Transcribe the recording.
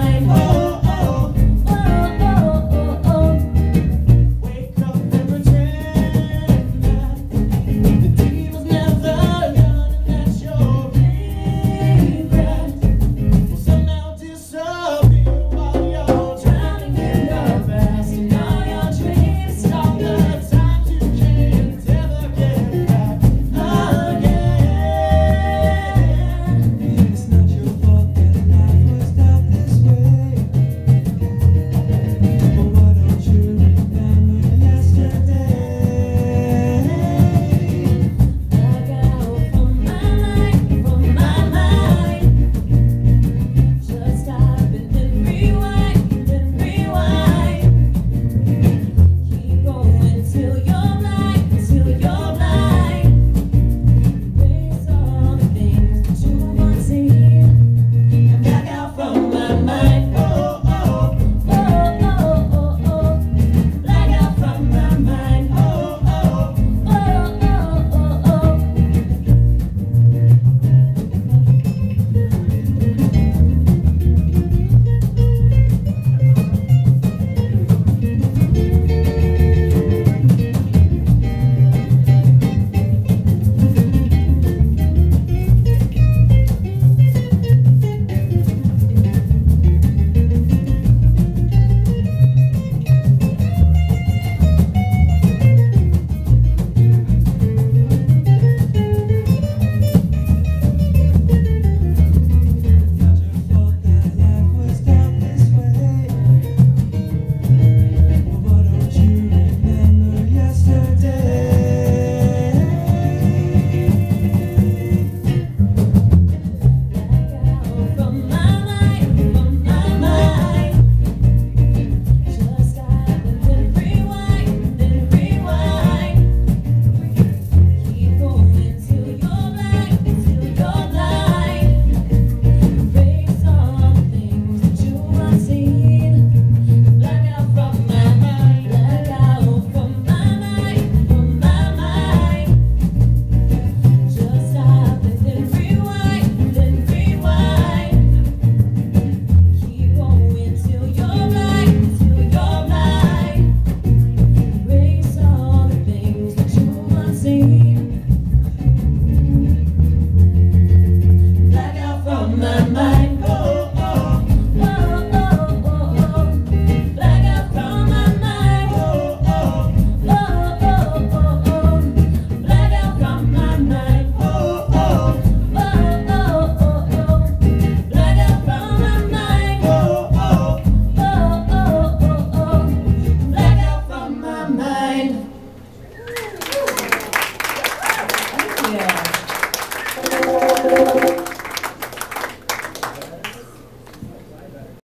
time.